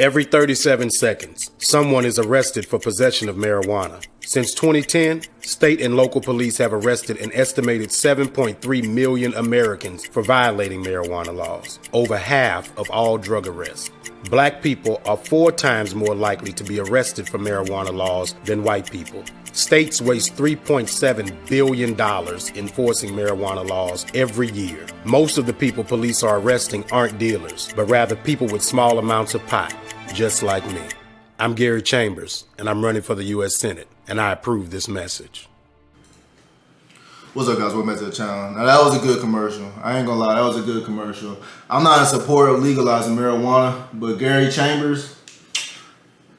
Every 37 seconds, someone is arrested for possession of marijuana. Since 2010, state and local police have arrested an estimated 7.3 million Americans for violating marijuana laws, over half of all drug arrests. Black people are four times more likely to be arrested for marijuana laws than white people. States waste $3.7 billion enforcing marijuana laws every year. Most of the people police are arresting aren't dealers, but rather people with small amounts of pot, just like me. I'm Gary Chambers, and I'm running for the U.S. Senate, and I approve this message. What's up, guys? Welcome back to the channel. Now, that was a good commercial. I ain't gonna lie, that was a good commercial. I'm not in support of legalizing marijuana, but Gary Chambers,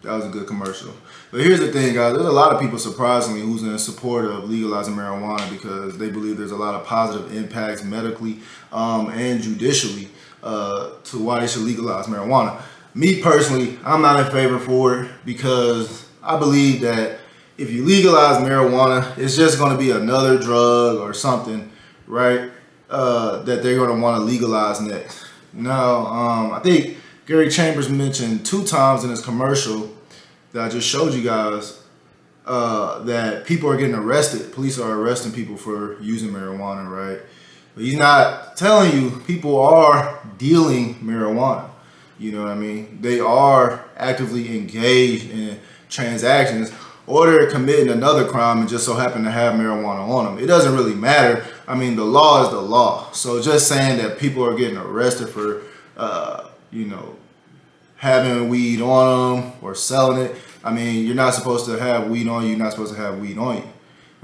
that was a good commercial. But here's the thing, guys. There's a lot of people, surprisingly, who's in support of legalizing marijuana because they believe there's a lot of positive impacts medically um, and judicially uh, to why they should legalize marijuana. Me personally, I'm not in favor for it because I believe that if you legalize marijuana, it's just going to be another drug or something, right? Uh, that they're going to want to legalize next. Now, um, I think Gary Chambers mentioned two times in his commercial that I just showed you guys uh, that people are getting arrested. Police are arresting people for using marijuana, right? But he's not telling you people are dealing marijuana. You know what I mean? They are actively engaged in transactions or they're committing another crime and just so happen to have marijuana on them. It doesn't really matter. I mean, the law is the law. So just saying that people are getting arrested for, uh, you know, having weed on them or selling it. I mean, you're not supposed to have weed on you. You're not supposed to have weed on you.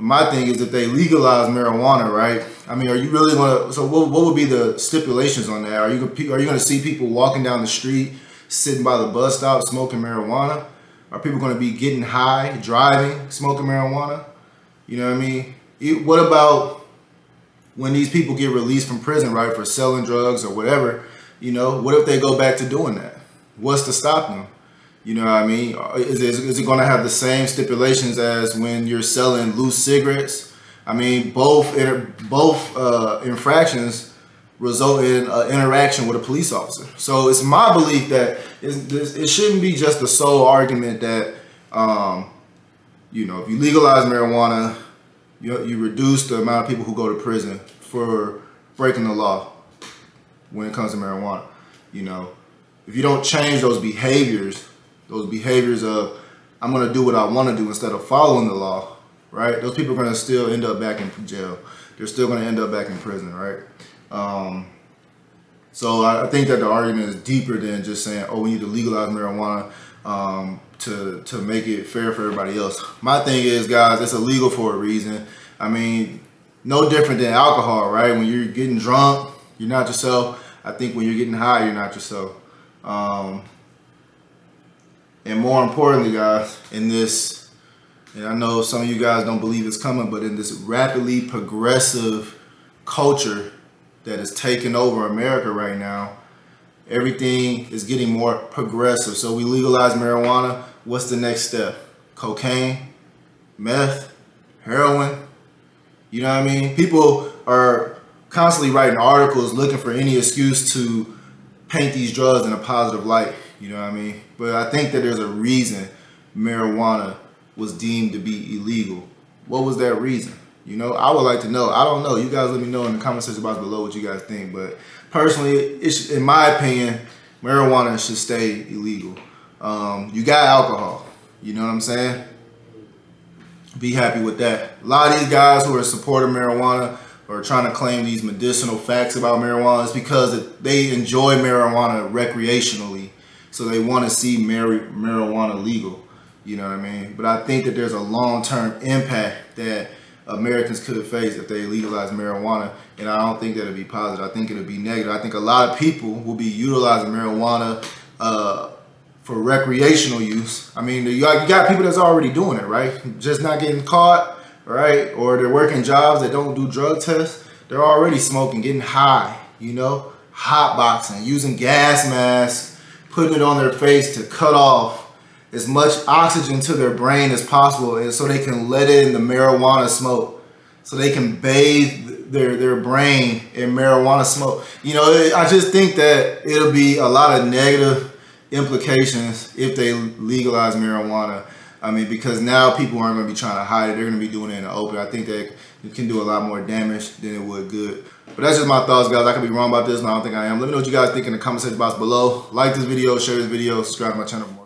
My thing is if they legalize marijuana, right? I mean, are you really to, so what, what would be the stipulations on that? Are you, are you going to see people walking down the street, sitting by the bus stop, smoking marijuana? Are people going to be getting high, driving, smoking marijuana? You know what I mean? It, what about when these people get released from prison, right, for selling drugs or whatever? You know, what if they go back to doing that? What's to stop them? You know what I mean? Is, it going to have the same stipulations as when you're selling loose cigarettes? I mean, both both uh, infractions result in an interaction with a police officer. So it's my belief that it shouldn't be just the sole argument that, um, you know, if you legalize marijuana, you, you reduce the amount of people who go to prison for breaking the law when it comes to marijuana. You know, if you don't change those behaviors, those behaviors of I'm going to do what I want to do instead of following the law, right? Those people are going to still end up back in jail. They're still going to end up back in prison, right? Um, so I think that the argument is deeper than just saying, oh, we need to legalize marijuana um, to, to make it fair for everybody else. My thing is, guys, it's illegal for a reason. I mean, no different than alcohol, right? When you're getting drunk, you're not yourself. I think when you're getting high, you're not yourself. Um, and more importantly, guys, in this, and I know some of you guys don't believe it's coming, but in this rapidly progressive culture that is taking over America right now, everything is getting more progressive. So we legalize marijuana. What's the next step? Cocaine, meth, heroin. You know what I mean? People are constantly writing articles looking for any excuse to paint these drugs in a positive light. You know what I mean? But I think that there's a reason marijuana was deemed to be illegal. What was that reason? You know, I would like to know. I don't know. You guys let me know in the comment section box below what you guys think. But personally, it's, in my opinion, marijuana should stay illegal. Um, you got alcohol. You know what I'm saying? Be happy with that. A lot of these guys who are supporting marijuana or trying to claim these medicinal facts about marijuana is because they enjoy marijuana recreationally. So they want to see marijuana legal. You know what I mean? But I think that there's a long-term impact that Americans could face if they legalize marijuana. And I don't think that'll be positive. I think it'll be negative. I think a lot of people will be utilizing marijuana uh, for recreational use. I mean, you got, you got people that's already doing it, right? Just not getting caught, right? Or they're working jobs that don't do drug tests. They're already smoking, getting high, you know, hot boxing, using gas masks, putting it on their face to cut off as much oxygen to their brain as possible and so they can let in the marijuana smoke so they can bathe their their brain in marijuana smoke you know i just think that it'll be a lot of negative implications if they legalize marijuana. I mean, because now people aren't going to be trying to hide it; they're going to be doing it in the open. I think that it can do a lot more damage than it would good. But that's just my thoughts, guys. I could be wrong about this, and I don't think I am. Let me know what you guys think in the comment section box below. Like this video, share this video, subscribe to my channel.